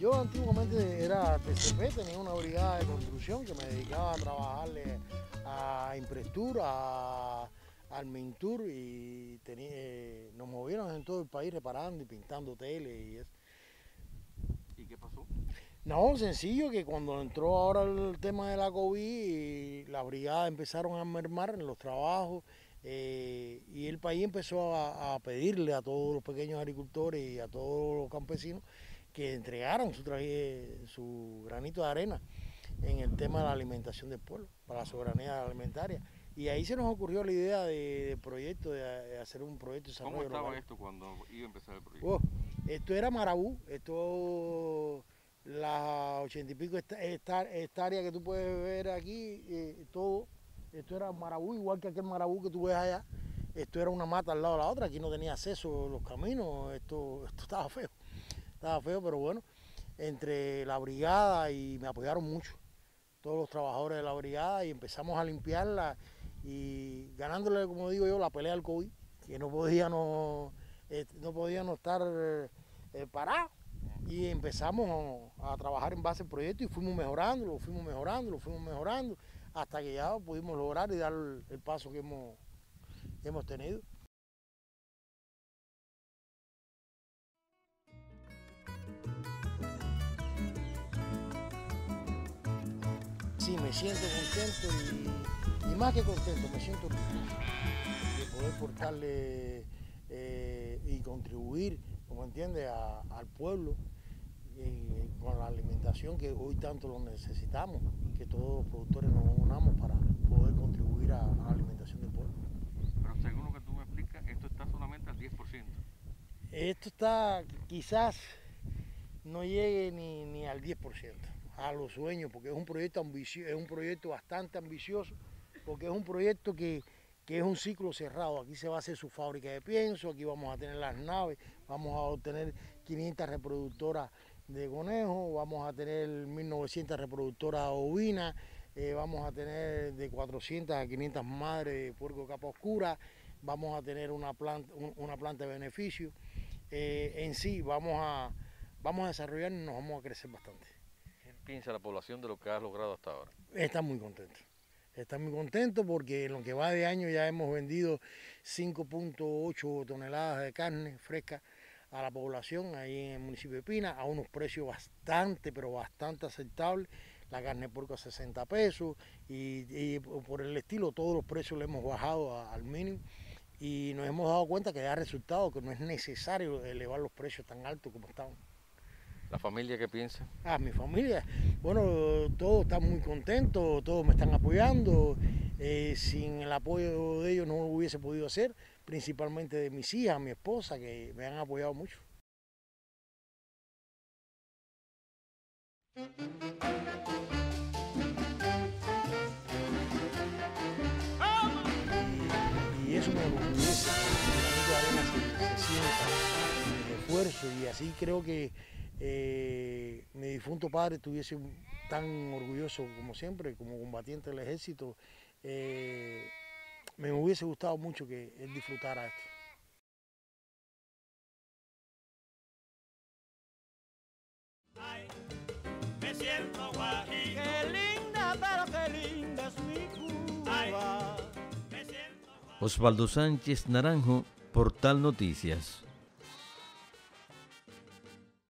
Yo antiguamente era TCP, tenía una brigada de construcción que me dedicaba a trabajarle a Imprestur, a, al Mintur y tenía, nos movieron en todo el país reparando y pintando tele y eso. ¿Y qué pasó? No, sencillo que cuando entró ahora el tema de la COVID, las brigadas empezaron a mermar en los trabajos eh, y el país empezó a, pedirle a todos los pequeños agricultores y a todos los campesinos que entregaran su, su granito de arena en el tema de la alimentación del pueblo, para la soberanía alimentaria. Y ahí se nos ocurrió la idea de, proyecto, de, hacer un proyecto de ¿Cómo estaba esto cuando iba a empezar el proyecto? Oh, esto era Marabú, esto las ochenta y pico hectáreas que tú puedes ver aquí, eh, todo, esto era Marabú, igual que aquel Marabú que tú ves allá, esto era una mata al lado de la otra, aquí no tenía acceso los caminos, esto, esto estaba feo, estaba feo, pero bueno, entre la brigada y me apoyaron mucho, todos los trabajadores de la brigada y empezamos a limpiarla y ganándole, como digo yo, la pelea al COVID, que no podíamos, eh, no podíamos estar eh, parados y empezamos a trabajar en base al proyecto y fuimos mejorando, lo fuimos mejorando, lo fuimos mejorando, hasta que ya pudimos lograr y dar el paso que hemos, hemos tenido. Sí, me siento contento y, más que contento, me siento orgulloso de poder portarle eh, y contribuir, como entiende, al pueblo con la alimentación que hoy tanto lo necesitamos, que todos los productores nos unamos para poder contribuir a, la alimentación del pueblo. Pero según lo que tú me explicas, esto está solamente al 10%. Esto está quizás no llegue ni, al 10% a los sueños, porque es un proyecto ambicioso, es un proyecto bastante ambicioso, porque es un proyecto que, que es un ciclo cerrado. Aquí se va a hacer su fábrica de pienso, aquí vamos a tener las naves, vamos a obtener 500 reproductoras de conejo, vamos a tener 1900 reproductoras ovinas, eh, vamos a tener de 400 a 500 madres de puerco capa oscura, vamos a tener una planta, una planta de beneficio. Eh, en sí vamos a, vamos a desarrollar y nos vamos a crecer bastante. ¿Qué piensa la población de lo que has logrado hasta ahora? Está muy contento. Está muy contento porque en lo que va de año ya hemos vendido 5.8 toneladas de carne fresca a la población ahí en el municipio de Pina a unos precios bastante, pero bastante aceptables. La carne de puerco a 60 pesos y, por el estilo todos los precios le hemos bajado al mínimo y nos hemos dado cuenta que da resultado, que no es necesario elevar los precios tan altos como estaban. ¿La familia qué piensa? Ah, mi familia, bueno, todos están muy contentos, todos me están apoyando. Eh, sin el apoyo de ellos no lo hubiese podido hacer, principalmente de mis hijas, mi esposa, que me han apoyado mucho. Y, eso me sienta el esfuerzo y así creo que eh, mi difunto padre estuviese tan orgulloso como siempre, como combatiente del ejército, eh, me hubiese gustado mucho que él disfrutara esto. me siento qué linda, pero qué linda es mi Cuba. Osvaldo Sánchez Naranjo, Portal Noticias.